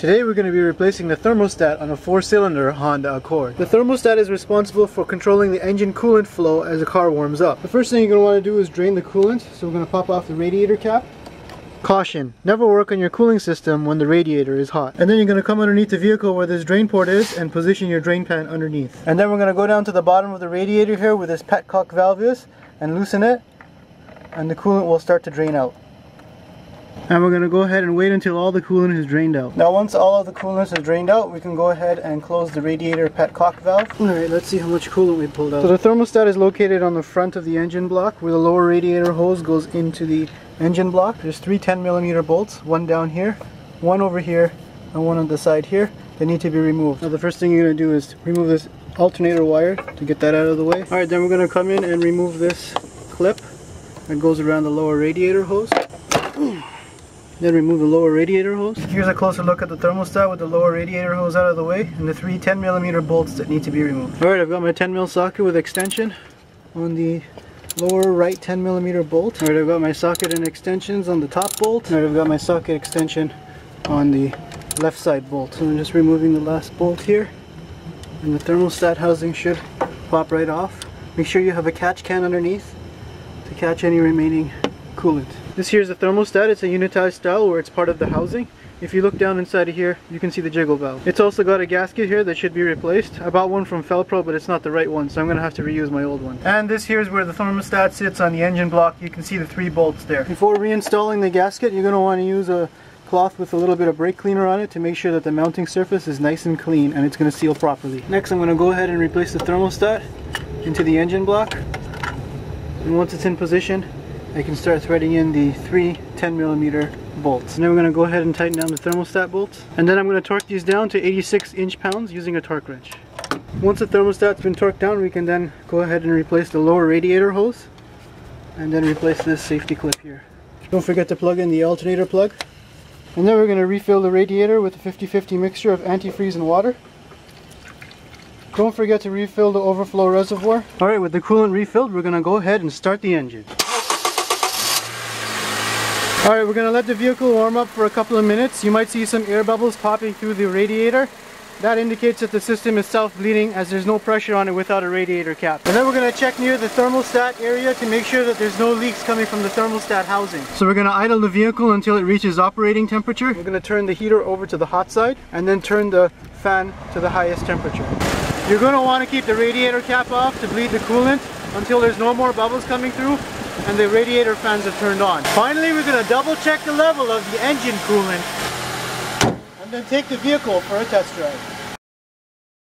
Today we're going to be replacing the thermostat on a four-cylinder Honda Accord. The thermostat is responsible for controlling the engine coolant flow as the car warms up. The first thing you're going to want to do is drain the coolant, so we're going to pop off the radiator cap. Caution, never work on your cooling system when the radiator is hot. And then you're going to come underneath the vehicle where this drain port is and position your drain pan underneath. And then we're going to go down to the bottom of the radiator here where this petcock valve is and loosen it and the coolant will start to drain out. And we're going to go ahead and wait until all the coolant is drained out. Now once all of the coolant is drained out, we can go ahead and close the radiator petcock valve. Alright, let's see how much coolant we pulled out. So the thermostat is located on the front of the engine block where the lower radiator hose goes into the engine block. There's three 10 millimeter bolts, one down here, one over here, and one on the side here. They need to be removed. Now the first thing you're going to do is remove this alternator wire to get that out of the way. Alright, then we're going to come in and remove this clip that goes around the lower radiator hose. Then remove the lower radiator hose. Here's a closer look at the thermostat with the lower radiator hose out of the way and the three 10 millimeter bolts that need to be removed. Alright, I've got my 10 mil socket with extension on the lower right 10 millimeter bolt. Alright, I've got my socket and extensions on the top bolt. Alright, I've got my socket extension on the left side bolt. So I'm just removing the last bolt here. And the thermostat housing should pop right off. Make sure you have a catch can underneath to catch any remaining coolant. This here is a thermostat. It's a unitized style where it's part of the housing. If you look down inside of here, you can see the jiggle valve. It's also got a gasket here that should be replaced. I bought one from Fel-Pro, but it's not the right one, so I'm gonna have to reuse my old one. And this here is where the thermostat sits on the engine block. You can see the three bolts there. Before reinstalling the gasket, you're gonna wanna use a cloth with a little bit of brake cleaner on it to make sure that the mounting surface is nice and clean and it's gonna seal properly. Next, I'm gonna go ahead and replace the thermostat into the engine block. And once it's in position, I can start threading in the three 10 millimeter bolts. Then we're going to go ahead and tighten down the thermostat bolts. And then I'm going to torque these down to 86 inch pounds using a torque wrench. Once the thermostat's been torqued down, we can then go ahead and replace the lower radiator hose. And then replace this safety clip here. Don't forget to plug in the alternator plug. And then we're going to refill the radiator with a 50-50 mixture of antifreeze and water. Don't forget to refill the overflow reservoir. Alright, with the coolant refilled, we're going to go ahead and start the engine. Alright, we're going to let the vehicle warm up for a couple of minutes. You might see some air bubbles popping through the radiator. That indicates that the system is self-bleeding as there's no pressure on it without a radiator cap. And then we're going to check near the thermostat area to make sure that there's no leaks coming from the thermostat housing. So we're going to idle the vehicle until it reaches operating temperature. We're going to turn the heater over to the hot side and then turn the fan to the highest temperature. You're going to want to keep the radiator cap off to bleed the coolant until there's no more bubbles coming through and the radiator fans have turned on. Finally, we're going to double check the level of the engine coolant and then take the vehicle for a test drive.